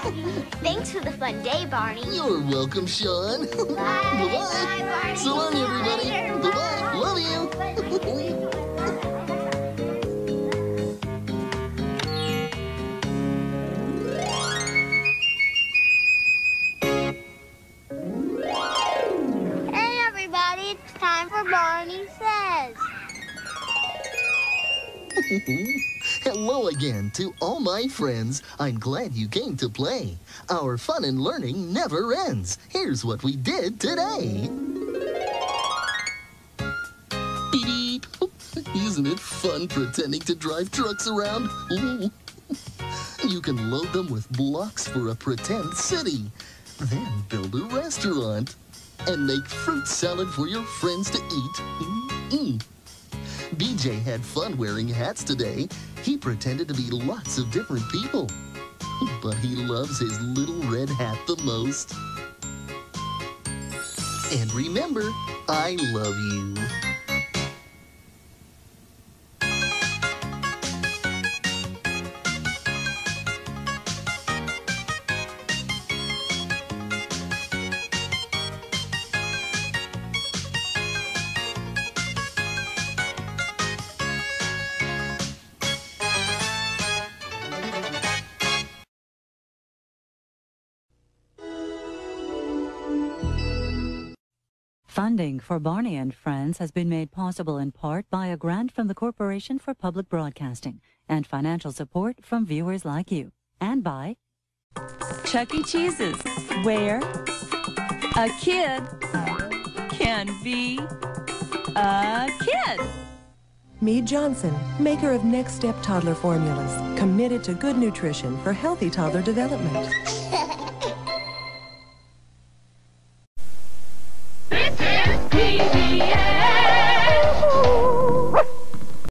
Thanks for the fun day, Barney. You're welcome, Sean. Bye. Bye, Barney. So long, See you everybody. Bye-bye. Hello again to all my friends. I'm glad you came to play. Our fun and learning never ends. Here's what we did today. Beep. Isn't it fun pretending to drive trucks around? You can load them with blocks for a pretend city. Then build a restaurant. And make fruit salad for your friends to eat. Mm. BJ had fun wearing hats today. He pretended to be lots of different people. But he loves his little red hat the most. And remember, I love you. Funding for Barney and Friends has been made possible in part by a grant from the Corporation for Public Broadcasting and financial support from viewers like you. And by Chuck E. Cheese's, where a kid can be a kid. Mead Johnson, maker of Next Step toddler formulas, committed to good nutrition for healthy toddler development.